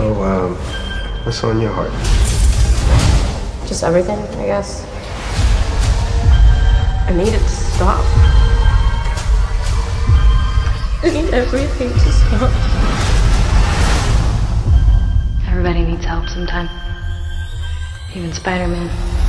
So, um, what's on your heart? Just everything, I guess. I need it to stop. I need everything to stop. Everybody needs help sometime. Even Spider Man.